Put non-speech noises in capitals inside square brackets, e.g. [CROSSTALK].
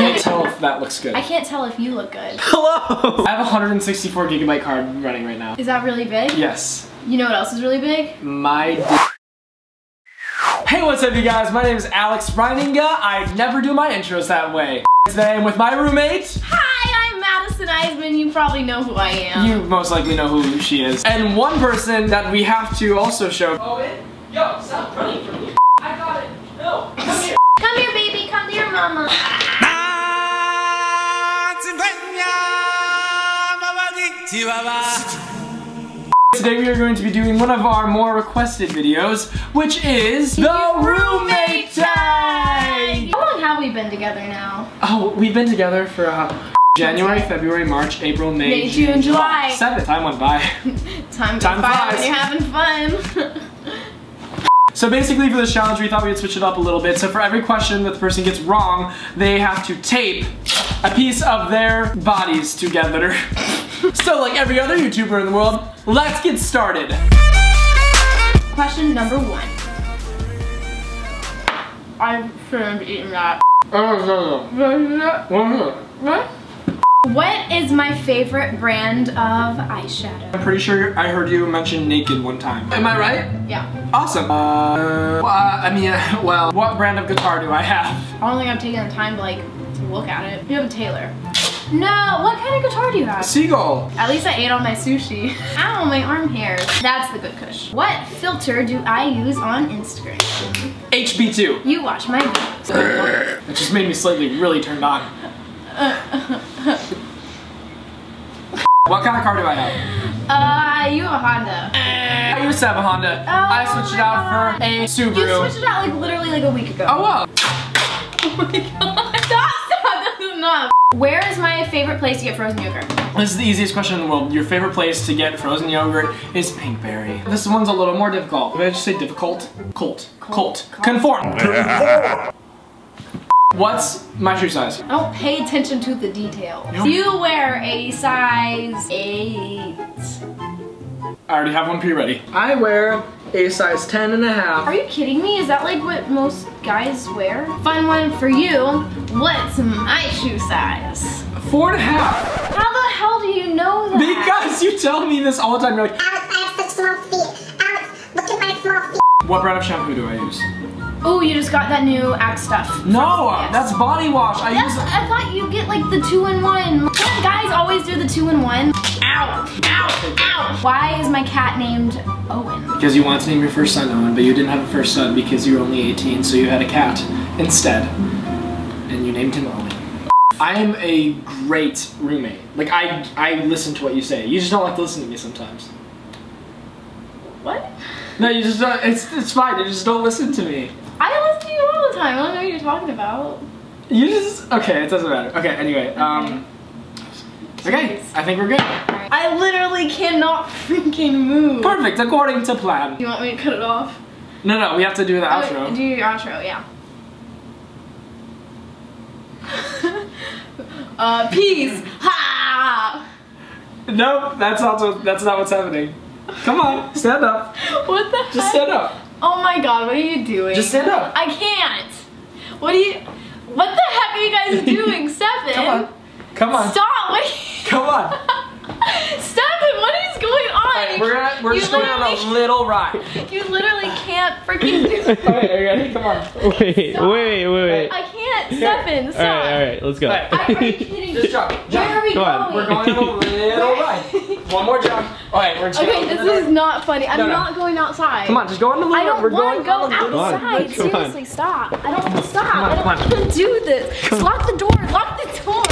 can't tell if that looks good. I can't tell if you look good. Hello! I have a 164 gigabyte card running right now. Is that really big? Yes. You know what else is really big? My Hey, what's up you guys? My name is Alex Reininga. I never do my intros that way. Today I'm with my roommate. Hi, I'm Madison Iseman. You probably know who I am. You most likely know who she is. And one person that we have to also show. Owen, yo, stop running from me. I got it. No, come here. Come here, baby. Come to your mama. Today we are going to be doing one of our more requested videos, which is the roommate tag. How long have we been together now? Oh, we've been together for uh, January, February, March, April, May, May, June, July. Seven. Time went by. [LAUGHS] Time Time by flies. when you're having fun. [LAUGHS] So basically for this challenge, we thought we'd switch it up a little bit. So for every question that the person gets wrong, they have to tape a piece of their bodies together. [LAUGHS] so like every other YouTuber in the world, let's get started. Question number one. I shouldn't have eaten that. What is my favorite brand of eyeshadow? I'm pretty sure I heard you mention naked one time. Am I right? Yeah. Awesome. Uh, well, I mean, [LAUGHS] well, what brand of guitar do I have? I don't think I've taken the time to like to look at it. You have a Taylor. No, what kind of guitar do you have? A Seagull. At least I ate all my sushi. [LAUGHS] Ow, my arm hairs. That's the good kush. What filter do I use on Instagram? HB2. You watch my videos. It just made me slightly really turned on. [LAUGHS] what kind of car do I have? Uh, you have a Honda. I used to have a Honda. Oh I switched it out for a Subaru. You switched it out like literally like a week ago. Oh wow. [LAUGHS] Oh my god. Stop, stop, enough. Where is my favorite place to get frozen yogurt? This is the easiest question in the world. Your favorite place to get frozen yogurt is Pinkberry. This one's a little more difficult. Did I just say difficult? Colt. Colt. Conform. [LAUGHS] What's my shoe size? I don't pay attention to the details. Nope. You wear a size 8. I already have one pre-ready. I wear a size 10 and a half. Are you kidding me? Is that like what most guys wear? Fun one for you. What's my shoe size? Four and a half. How the hell do you know that? Because you tell me this all the time. You're like, Alex, I have such small feet. Alex, look at my small feet. what brand of shampoo do I use? Oh, you just got that new Axe stuff. No, that's body wash. I That's, use. I thought you get like the two-in-one. Don't guys always do the two-in-one? Ow! Ow! Ow! Why is my cat named Owen? Because you wanted to name your first son Owen, but you didn't have a first son because you were only 18, so you had a cat instead. And you named him Owen. I am a great roommate. Like, I, I listen to what you say. You just don't like to listen to me sometimes. What? No, you just don't. It's, it's fine. You just don't listen to me. I listen to you all the time. I don't know what you're talking about. You just. Okay, it doesn't matter. Okay, anyway. Um. Okay, I think we're good. I literally cannot [LAUGHS] freaking move. Perfect, according to plan. You want me to cut it off? No, no, we have to do the Oh, outro. do your outro, yeah. [LAUGHS] uh, peace. [LAUGHS] Ha! Nope, that's not what, that's not what's happening. Come on, stand up. What the Just heck? stand up. Oh my god, what are you doing? Just stand up. I can't. What are you? What the heck are you guys [LAUGHS] doing, Steffan? Come on. Come on. Stop! What? Come on. [LAUGHS] Steffan, what is going on? Alright, we're gonna, we're You just going on a little ride. [LAUGHS] You literally can't freaking do it. Okay, are you ready? Come on. Wait, wait, wait, wait. I can't, Steffan. Stop. Alright, alright, let's go. Alright. I, are you kidding Just me? jump. Where are Jump. we Come on. We're going on a little ride. One more jump. Alright, we're just Okay, this is not funny. I'm No, no. not going outside. Come on, just go on the little I don't We're want to going go on a little- on, outside. come on. Seriously, stop. I don't stop. on, I don't want to do this. Lock the door. Lock the door.